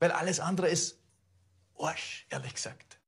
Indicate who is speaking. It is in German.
Speaker 1: Weil alles andere ist Arsch, ehrlich gesagt.